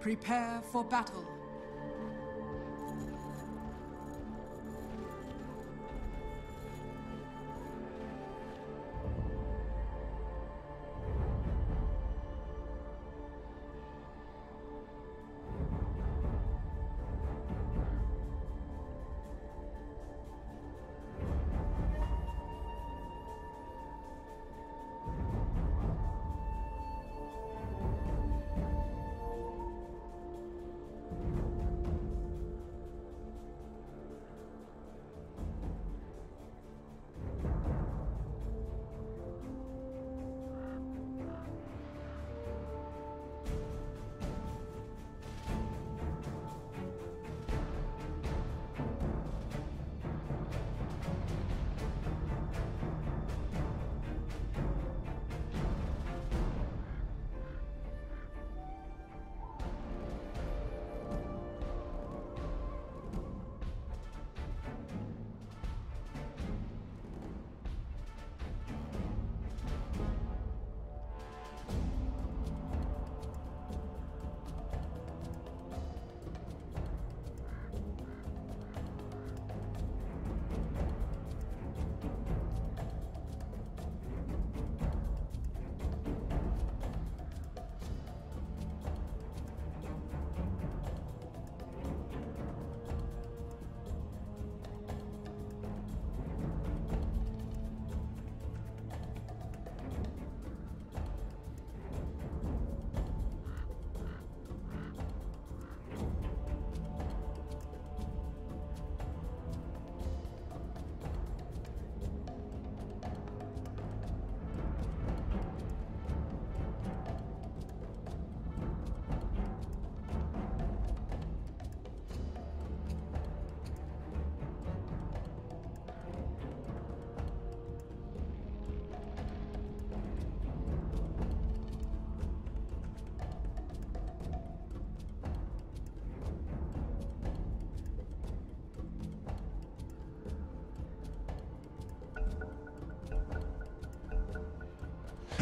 Prepare for battle.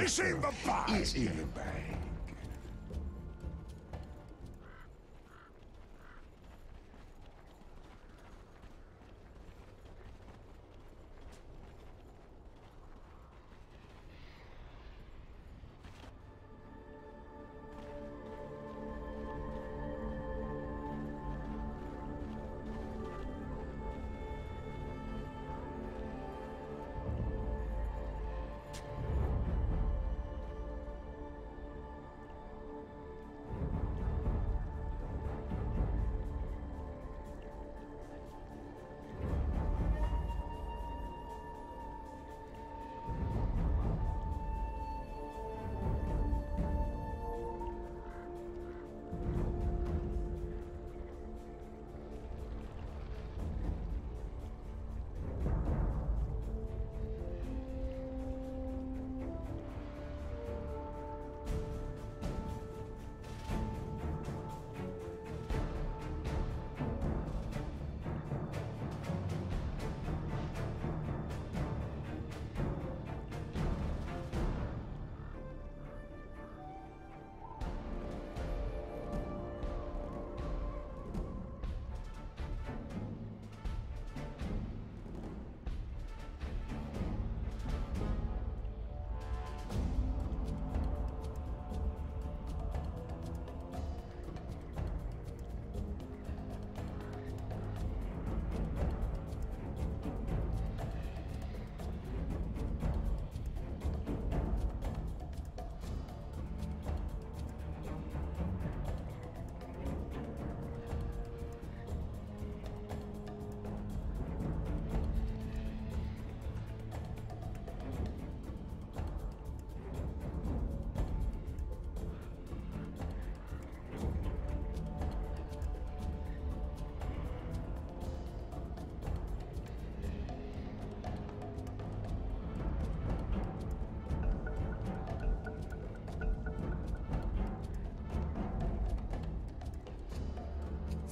Receive the prize! Easy.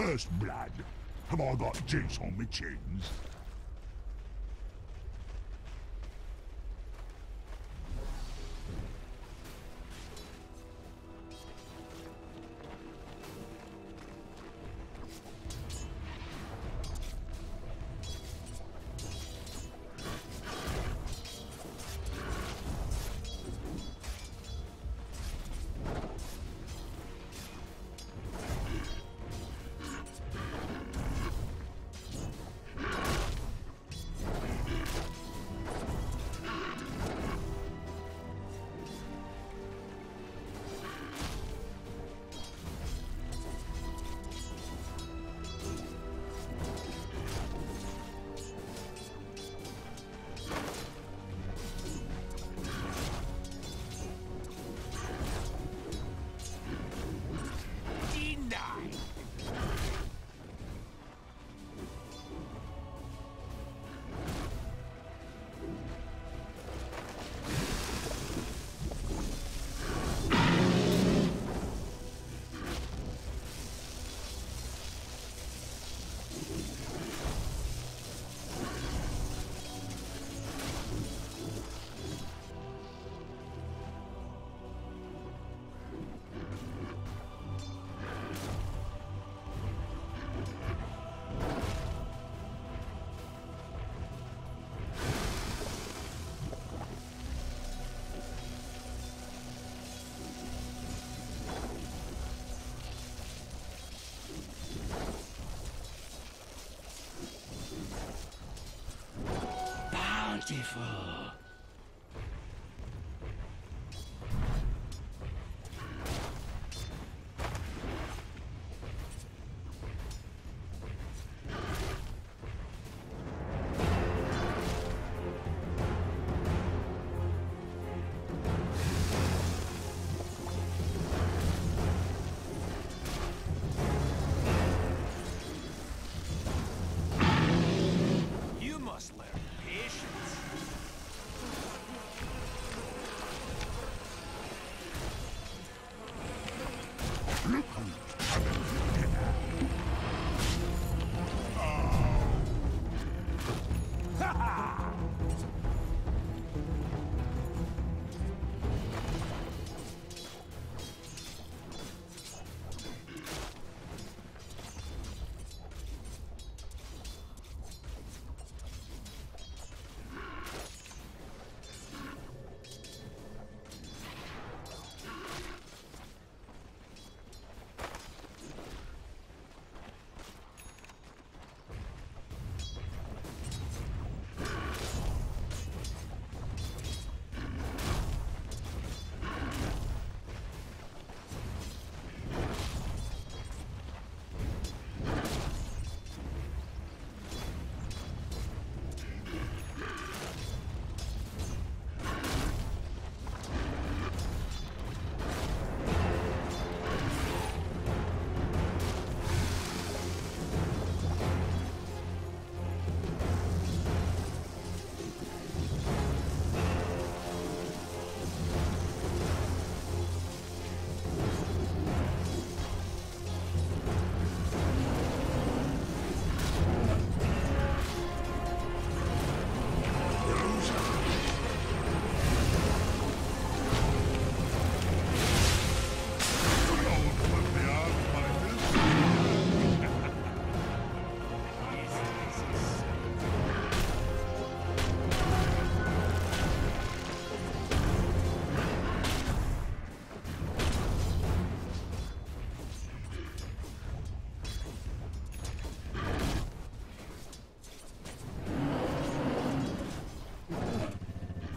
First blood. Have I got juice on my chins? Beautiful.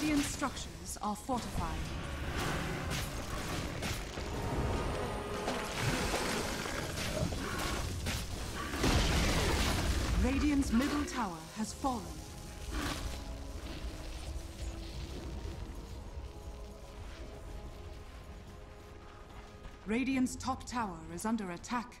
Radiant structures are fortified. Radiant's middle tower has fallen. Radiant's top tower is under attack.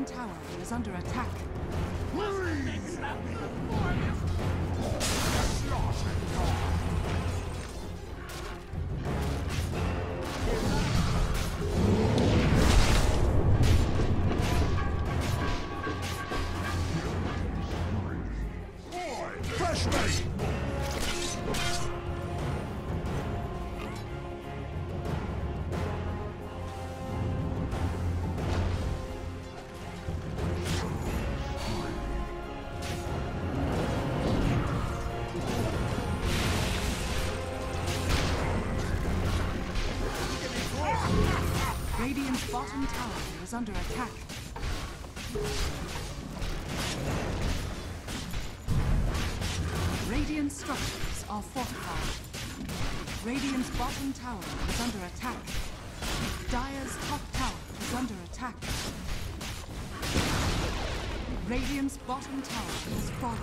Radiant's bottom tower is under attack. Boy, Radiant's bottom tower has fallen.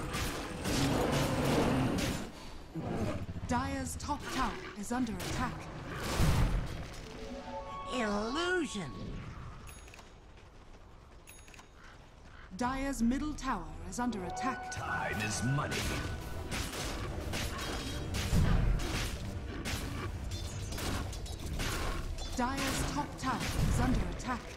Dire's top tower is under attack. Illusion. Dire's middle tower is under attack. Time is money. Dire's top tower is under attack.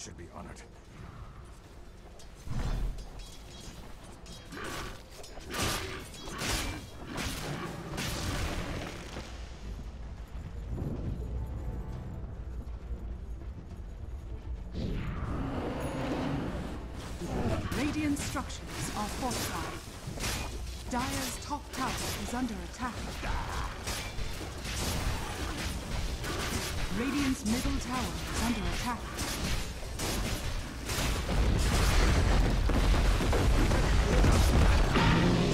should be honored. Radiant structures are fortified. Dire's top tower is under attack. Radiant's middle tower is under attack. Dire's middle tower is under attack. Dire's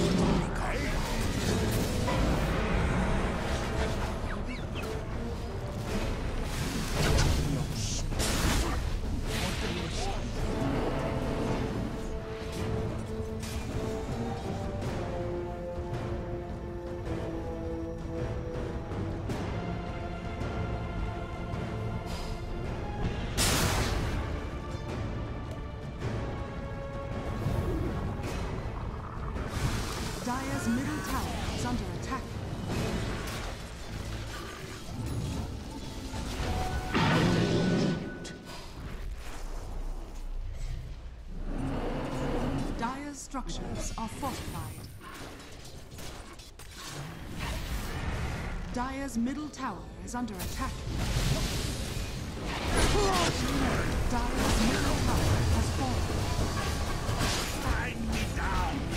structures are fortified. Dire's middle tower is under attack. Dire's middle tower has fallen. Find me down!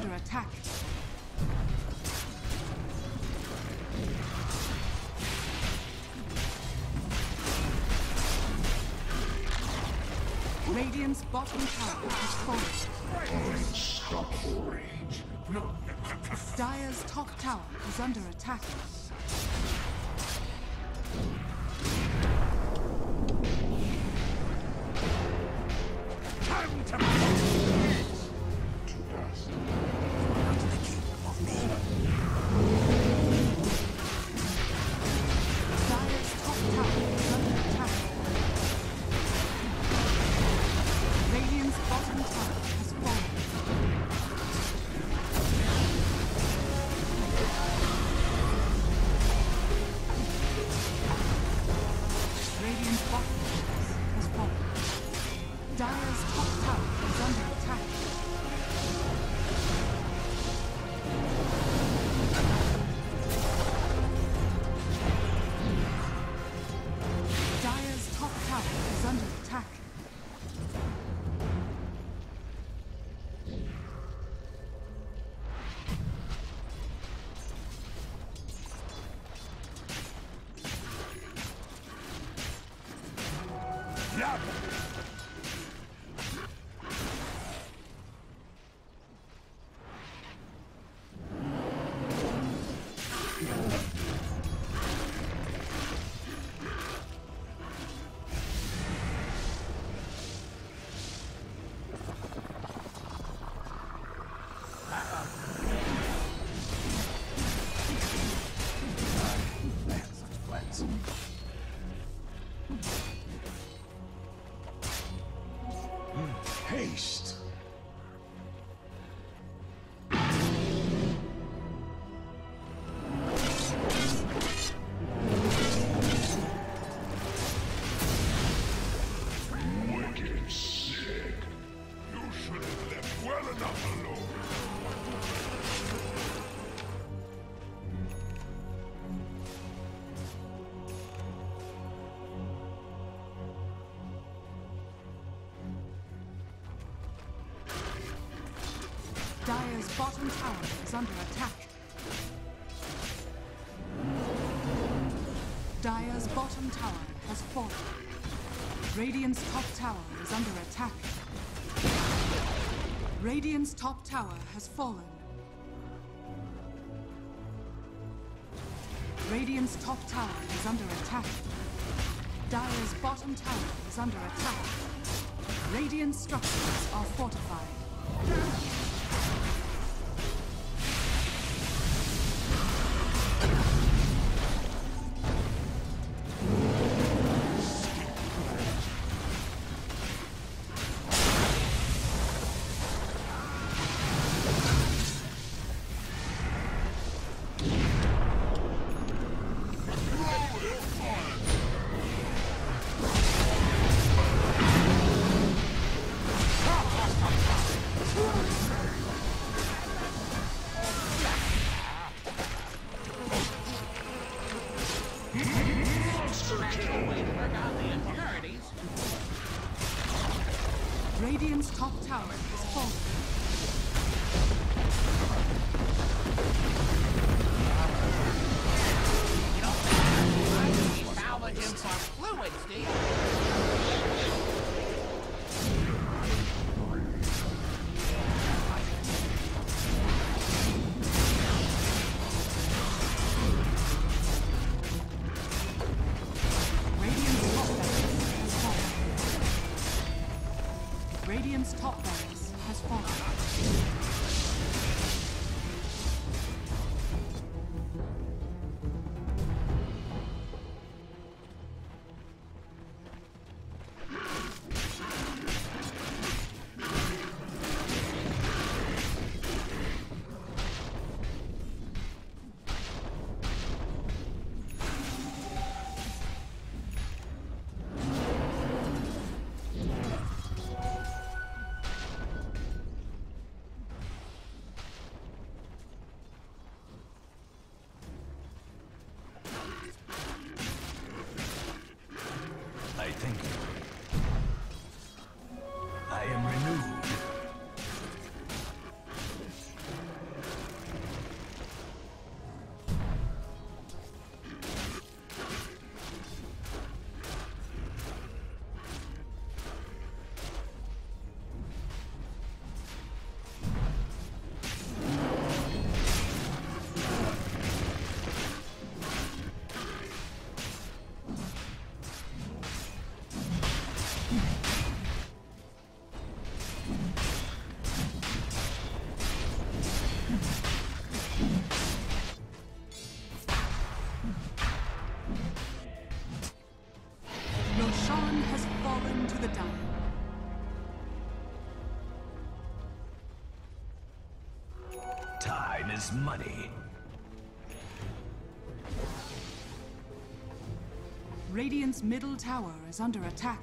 Under attack. Radiant's bottom tower has fallen. Unstoppable. Dire's top tower is under attack. Bottom tower is under attack. Dire's bottom tower has fallen. Radiant's top tower is under attack. Radiant's top tower has fallen. Radiant's top tower is under attack. Dire's bottom tower is under attack. Radiant structures are fortified. To the. Time is money. Radiant's middle tower is under attack.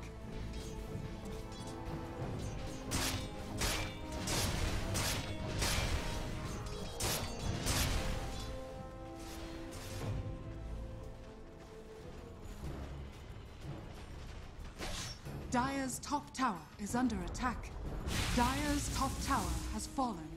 Is under attack. Dire's top tower has fallen.